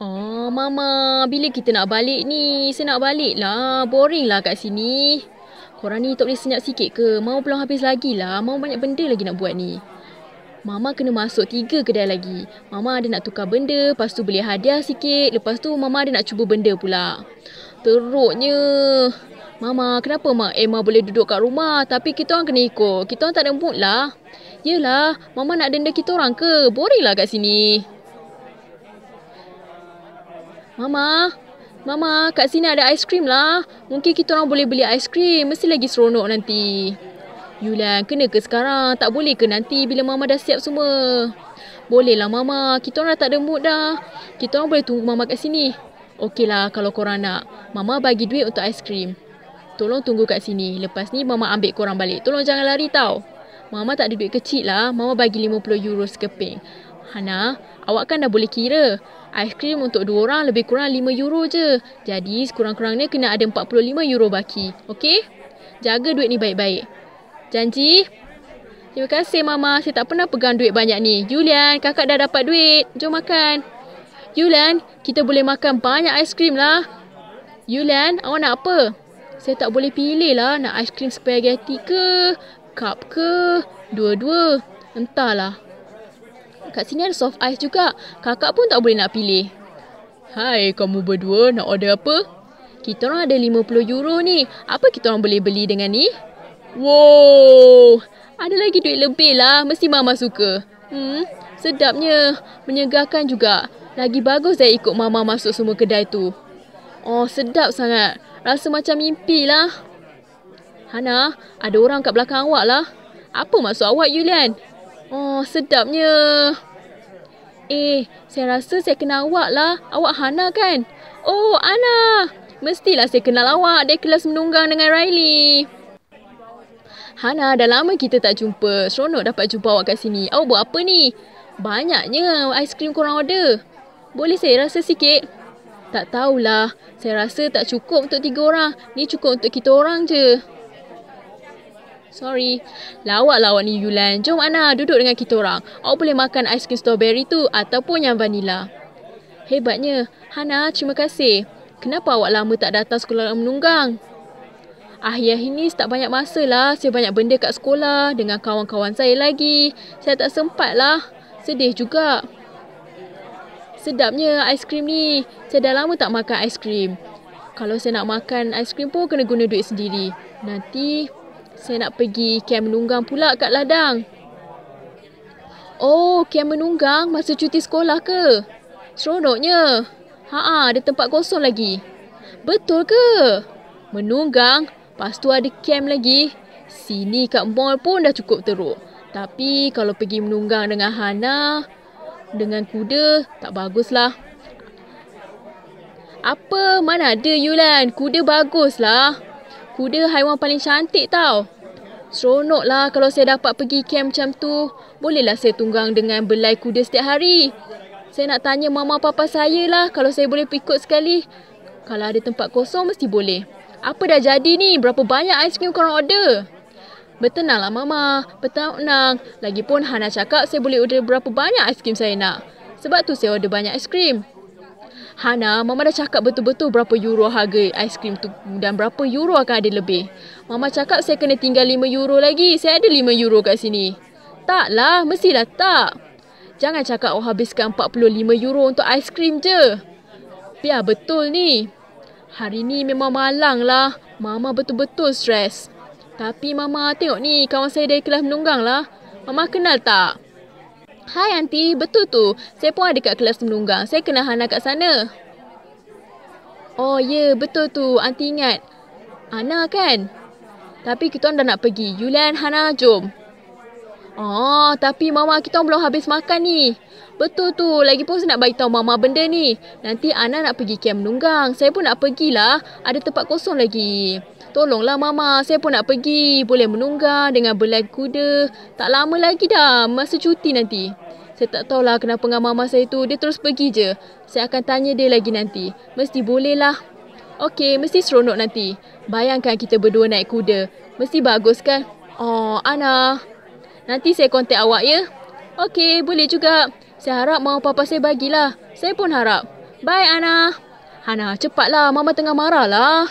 Oh, Mama. Bila kita nak balik ni? Saya nak balik lah. Boring lah kat sini. Korang ni tak boleh senyap sikit ke? Mau belum habis lagi lah. Mau banyak benda lagi nak buat ni. Mama kena masuk tiga kedai lagi. Mama ada nak tukar benda. Lepas tu beli hadiah sikit. Lepas tu Mama ada nak cuba benda pula. Teruknya. Mama, kenapa Mak Emma boleh duduk kat rumah tapi kita orang kena ikut? Kita orang tak ada mood lah. Yelah, Mama nak denda kita orang ke? Boring lah kat sini. Mama, Mama, kat sini ada aiskrim lah. Mungkin kita orang boleh beli aiskrim. Mesti lagi seronok nanti. Yulan, kena ke sekarang? Tak boleh ke nanti bila Mama dah siap semua? Boleh lah Mama. Kita orang dah tak ada mood dah. Kita orang boleh tunggu Mama kat sini. Okeylah kalau korang nak. Mama bagi duit untuk aiskrim. Tolong tunggu kat sini. Lepas ni Mama ambil korang balik. Tolong jangan lari tau. Mama tak ada duit kecil lah. Mama bagi 50 euro sekeping. Hana, awak kan dah boleh kira. Aiskrim untuk dua orang lebih kurang 5 euro je. Jadi sekurang-kurangnya kena ada 45 euro baki. Okey? Jaga duit ni baik-baik. Janji? Terima kasih Mama. Saya tak pernah pegang duit banyak ni. Julian, kakak dah dapat duit. Jom makan. Julian, kita boleh makan banyak aiskrim lah. Julian, awak nak apa? Saya tak boleh pilih lah nak aiskrim spaghetti ke, cup ke, dua-dua. Entahlah. Kat sini ada soft ice juga. Kakak pun tak boleh nak pilih. Hai, kamu berdua nak order apa? Kita orang ada 50 euro ni. Apa kita orang boleh beli dengan ni? Wow! Ada lagi duit lebih lah. Mesti Mama suka. Hmm, sedapnya. Menyegarkan juga. Lagi bagus saya ikut Mama masuk semua kedai tu. Oh, sedap sangat. Rasa macam mimpi lah. Hana, ada orang kat belakang awak lah. Apa maksud awak, Yulian? Oh, sedapnya. Eh, saya rasa saya kenal awak lah. Awak Hana kan? Oh, Ana. Mestilah saya kenal awak dari kelas menunggang dengan Riley. Hana, dah lama kita tak jumpa. Seronok dapat jumpa awak kat sini. Awak buat apa ni? Banyaknya aiskrim korang order. Boleh saya rasa sikit? Tak tahulah. Saya rasa tak cukup untuk tiga orang. Ni cukup untuk kita orang je. Sorry. Lawak lawak ni Yulan. Jom Ana duduk dengan kita orang. Awak boleh makan aiskrim strawberry tu ataupun yang vanila. Hebatnya. Hana, terima kasih. Kenapa awak lama tak datang sekolah menunggang? Akhir-akhir ini tak banyak masa lah. Saya banyak benda kat sekolah dengan kawan-kawan saya lagi. Saya tak sempat lah. Sedih juga. Sedapnya aiskrim ni. Saya dah lama tak makan aiskrim. Kalau saya nak makan aiskrim pun kena guna duit sendiri. Nanti saya nak pergi kem menunggang pula kat ladang. Oh, kem menunggang masa cuti sekolah ke? Seronoknya. Haa, ada tempat kosong lagi. Betul ke? Menunggang, lepas tu ada kem lagi. Sini kat mall pun dah cukup teruk. Tapi kalau pergi menunggang dengan Hana, dengan kuda, tak baguslah. Apa? Mana ada Yulan? Kuda baguslah. Kuda haiwan paling cantik tau. Seronok lah kalau saya dapat pergi camp macam tu. Bolehlah saya tunggang dengan belai kuda setiap hari. Saya nak tanya mama papa saya lah kalau saya boleh ikut sekali. Kalau ada tempat kosong mesti boleh. Apa dah jadi ni? Berapa banyak aiskrim korang order? Bertenanglah mama. Bertenang. Lagipun Hana cakap saya boleh order berapa banyak aiskrim saya nak. Sebab tu saya order banyak aiskrim. Hana, Mama dah cakap betul-betul berapa euro harga aiskrim tu dan berapa euro akan ada lebih. Mama cakap saya kena tinggal 5 euro lagi. Saya ada 5 euro kat sini. Taklah, mestilah tak. Jangan cakap awak habiskan 45 euro untuk aiskrim je. Biar betul ni. Hari ni memang malang lah. Mama betul-betul stres. Tapi Mama tengok ni kawan saya dari kelas menunggang lah. Mama kenal tak? Hai Aunty, betul tu. Saya pun ada kat kelas menunggang. Saya kenal Hana kat sana. Oh ya, yeah, betul tu. Aunty ingat. Ana kan? Tapi kita dah nak pergi. Yulian, Hana, jom. Oh, tapi mama kita belum habis makan ni. Betul tu. Lagipun saya nak bagi tahu mama benda ni. Nanti Ana nak pergi kem menunggang. Saya pun nak pergilah. Ada tempat kosong lagi. Tolonglah mama. Saya pun nak pergi. Boleh menunggang dengan belai kuda. Tak lama lagi dah. Masa cuti nanti. Saya tak tahulah kenapa dengan mama saya tu. Dia terus pergi je. Saya akan tanya dia lagi nanti. Mesti boleh lah. Okey, mesti seronok nanti. Bayangkan kita berdua naik kuda. Mesti bagus kan? Oh, Ana. Nanti saya kontak awak ya. Okey, boleh juga. Saya harap mau papa saya bagilah. Saya pun harap. Bye, Ana. Hana, cepatlah. Mama tengah marah lah.